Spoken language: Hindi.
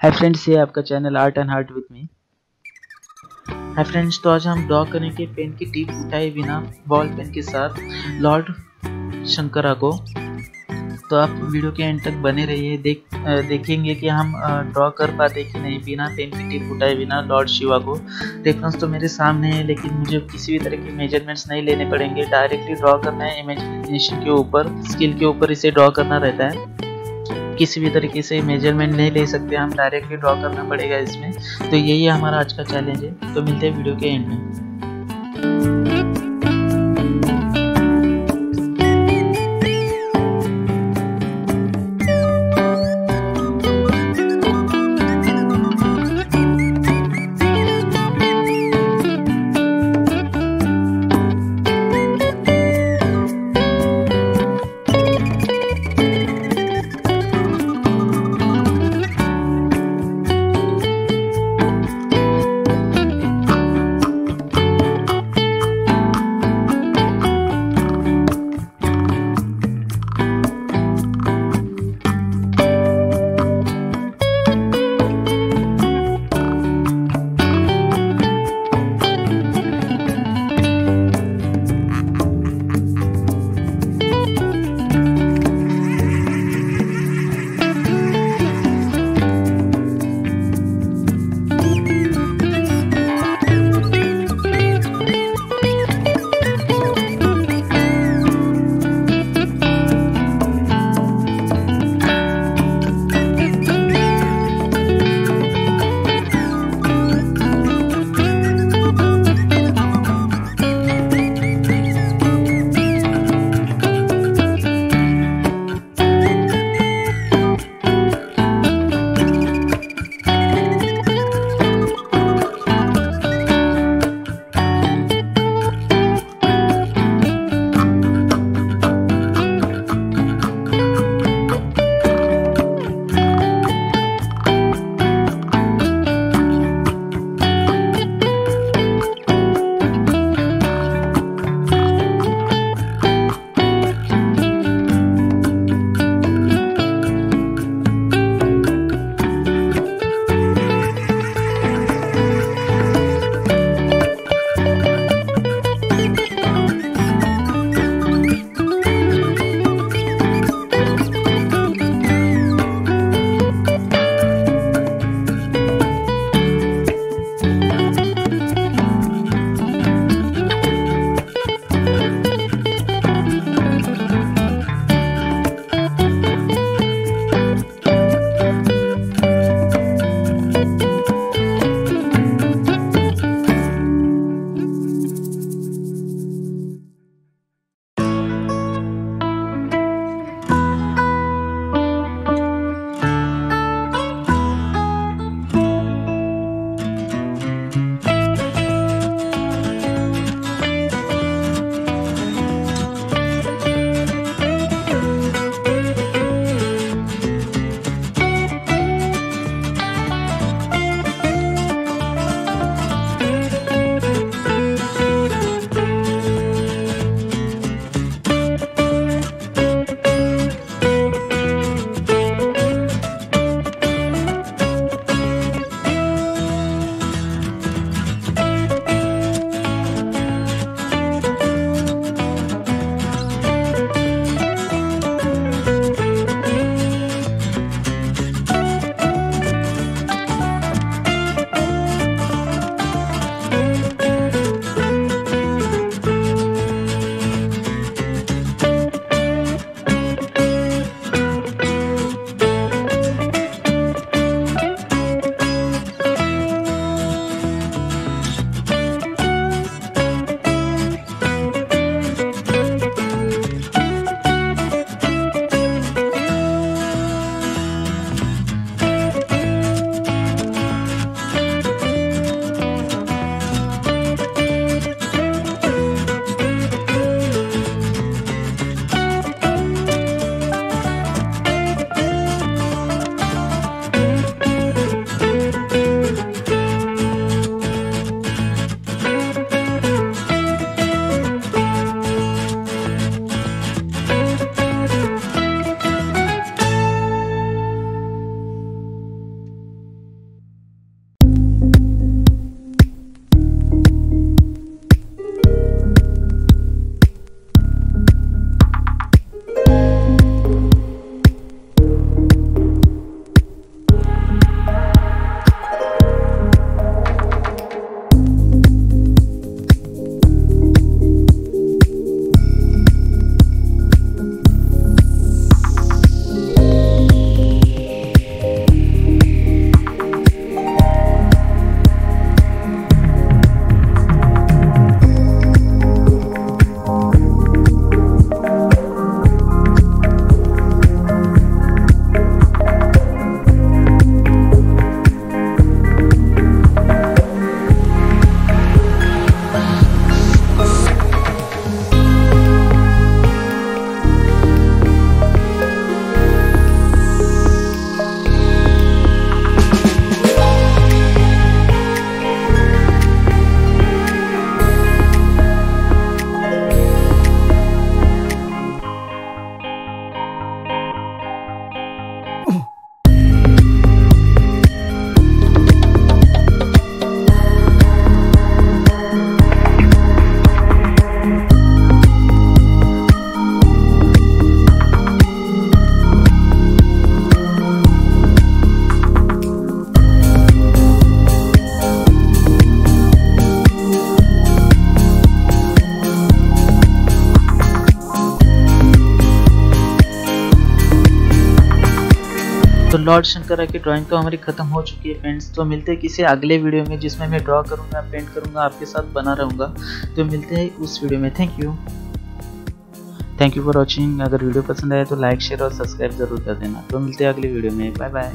हाय फ्रेंड्स ये आपका channel art and heart with me hi friends तो आज हम ड्रॉ करेंगे पेन की टिप उठाए बिना बॉल पेन के साथ लॉर्ड शंकरा को। तो आप वीडियो के एंड तक बने रहिए, देख देखेंगे कि हम ड्रॉ कर पाते कि नहीं बिना पेन की टिप उठाए बिना लॉर्ड शिवा को। रेफरेंस तो मेरे सामने है, लेकिन मुझे किसी भी तरह के मेजरमेंट्स नहीं लेने पड़ेंगे। डायरेक्टली ड्रॉ करना है इमेजिनेशन के ऊपर स्किल के ऊपर इसे ड्रॉ करना रहता है। किसी भी तरीके से मेज़रमेंट नहीं ले सकते, हम डायरेक्टली ड्रॉ करना पड़ेगा इसमें। तो यही हमारा आज का चैलेंज है। तो मिलते हैं वीडियो के एंड में। Oh. तो लॉर्ड शंकरा की ड्राइंग तो हमारी खत्म हो चुकी है फ्रेंड्स तो मिलते हैं किसी अगले वीडियो में जिसमें मैं ड्रॉ करूँगा पेंट करूँगा, आपके साथ बना रहूँगा। तो मिलते हैं उस वीडियो में। Thank you thank you for watching अगर वीडियो पसंद आए तो लाइक शेयर और सब्सक्राइब ज़रूर कर देना। तो मिलते हैं अगले वीडियो में। Bye bye